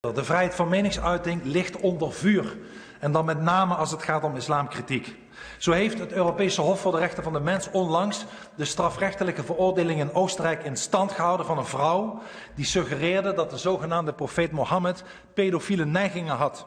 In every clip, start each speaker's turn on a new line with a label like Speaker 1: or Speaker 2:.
Speaker 1: De vrijheid van meningsuiting ligt onder vuur. En dan met name als het gaat om islamkritiek. Zo heeft het Europese Hof voor de Rechten van de Mens onlangs de strafrechtelijke veroordeling in Oostenrijk in stand gehouden van een vrouw die suggereerde dat de zogenaamde profeet Mohammed pedofiele neigingen had.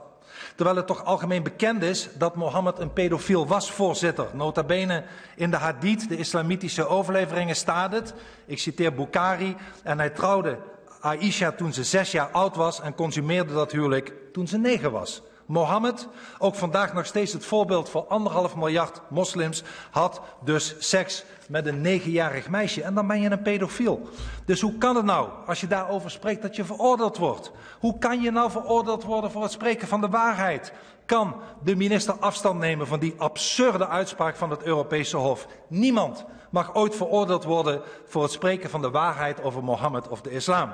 Speaker 1: Terwijl het toch algemeen bekend is dat Mohammed een pedofiel was, voorzitter. Nota bene in de hadith, de islamitische overleveringen, staat het, ik citeer Bukhari, en hij trouwde Aisha toen ze zes jaar oud was en consumeerde dat huwelijk toen ze negen was. Mohammed, ook vandaag nog steeds het voorbeeld voor anderhalf miljard moslims, had dus seks met een negenjarig meisje. En dan ben je een pedofiel. Dus hoe kan het nou, als je daarover spreekt, dat je veroordeeld wordt? Hoe kan je nou veroordeeld worden voor het spreken van de waarheid? Kan de minister afstand nemen van die absurde uitspraak van het Europese Hof? Niemand mag ooit veroordeeld worden voor het spreken van de waarheid over Mohammed of de islam.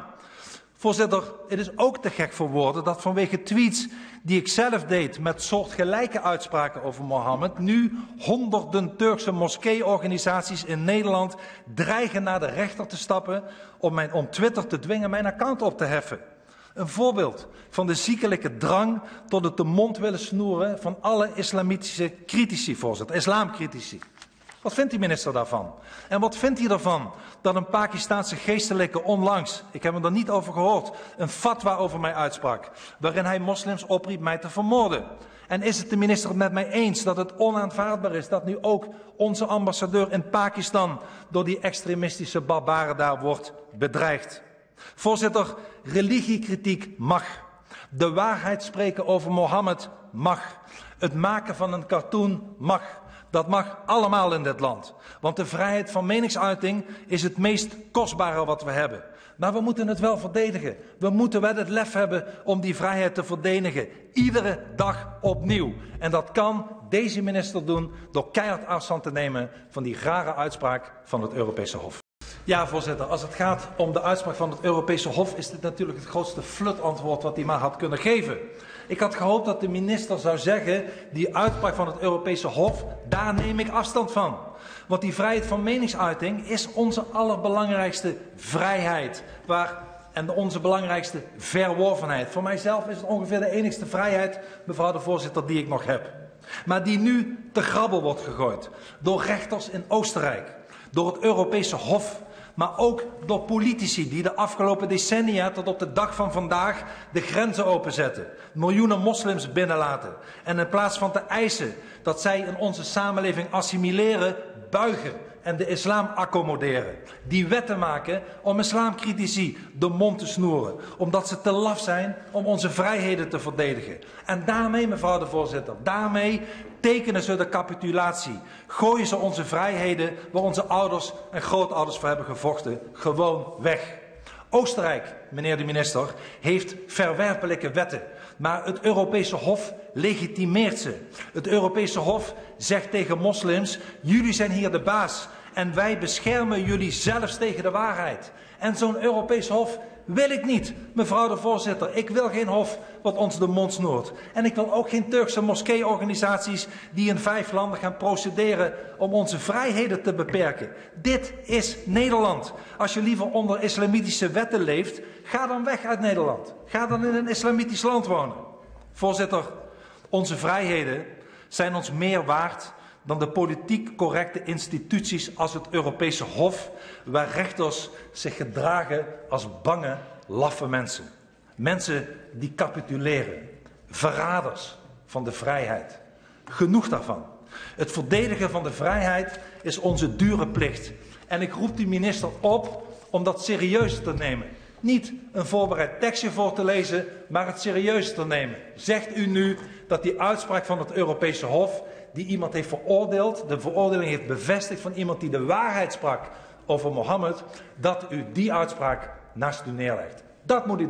Speaker 1: Voorzitter, het is ook te gek voor woorden dat vanwege tweets die ik zelf deed met soortgelijke uitspraken over Mohammed, nu honderden Turkse moskeeorganisaties in Nederland dreigen naar de rechter te stappen om, mijn, om Twitter te dwingen mijn account op te heffen. Een voorbeeld van de ziekelijke drang tot het de mond willen snoeren van alle islamitische critici, voorzitter, islamcritici. Wat vindt die minister daarvan? En wat vindt hij ervan dat een Pakistaanse geestelijke onlangs, ik heb hem er niet over gehoord, een fatwa over mij uitsprak, waarin hij moslims opriep mij te vermoorden? En is het de minister met mij eens dat het onaanvaardbaar is dat nu ook onze ambassadeur in Pakistan door die extremistische barbaren daar wordt bedreigd? Voorzitter, religiekritiek mag. De waarheid spreken over Mohammed mag. Het maken van een cartoon mag. Dat mag allemaal in dit land. Want de vrijheid van meningsuiting is het meest kostbare wat we hebben. Maar we moeten het wel verdedigen. We moeten wel het lef hebben om die vrijheid te verdedigen. Iedere dag opnieuw. En dat kan deze minister doen door keihard afstand te nemen van die rare uitspraak van het Europese Hof. Ja, voorzitter. Als het gaat om de uitspraak van het Europese Hof, is dit natuurlijk het grootste flutantwoord wat hij maar had kunnen geven. Ik had gehoopt dat de minister zou zeggen: die uitspraak van het Europese Hof, daar neem ik afstand van. Want die vrijheid van meningsuiting is onze allerbelangrijkste vrijheid. Waar, en onze belangrijkste verworvenheid. Voor mijzelf is het ongeveer de enigste vrijheid, mevrouw de voorzitter, die ik nog heb. Maar die nu te grabbel wordt gegooid door rechters in Oostenrijk, door het Europese Hof maar ook door politici die de afgelopen decennia tot op de dag van vandaag de grenzen openzetten, miljoenen moslims binnenlaten en in plaats van te eisen dat zij in onze samenleving assimileren, buigen en de islam accommoderen. Die wetten maken om islamcritici de mond te snoeren, omdat ze te laf zijn om onze vrijheden te verdedigen. En daarmee, mevrouw de voorzitter, daarmee tekenen ze de capitulatie. Gooien ze onze vrijheden, waar onze ouders en grootouders voor hebben gevochten, gewoon weg. Oostenrijk, meneer de minister, heeft verwerpelijke wetten. Maar het Europese Hof legitimeert ze. Het Europese Hof zegt tegen moslims: jullie zijn hier de baas en wij beschermen jullie zelfs tegen de waarheid. En zo'n Europees Hof wil ik niet, mevrouw de voorzitter. Ik wil geen hof wat ons de mond snoert. En ik wil ook geen Turkse moskeeorganisaties die in vijf landen gaan procederen om onze vrijheden te beperken. Dit is Nederland. Als je liever onder islamitische wetten leeft, ga dan weg uit Nederland. Ga dan in een islamitisch land wonen. Voorzitter, onze vrijheden zijn ons meer waard dan de politiek correcte instituties als het Europese Hof, waar rechters zich gedragen als bange, laffe mensen. Mensen die capituleren, verraders van de vrijheid. Genoeg daarvan. Het verdedigen van de vrijheid is onze dure plicht. En ik roep de minister op om dat serieus te nemen. Niet een voorbereid tekstje voor te lezen, maar het serieus te nemen. Zegt u nu dat die uitspraak van het Europese Hof die iemand heeft veroordeeld, de veroordeling heeft bevestigd van iemand die de waarheid sprak over Mohammed, dat u die uitspraak naast u neerlegt. Dat moet u doen.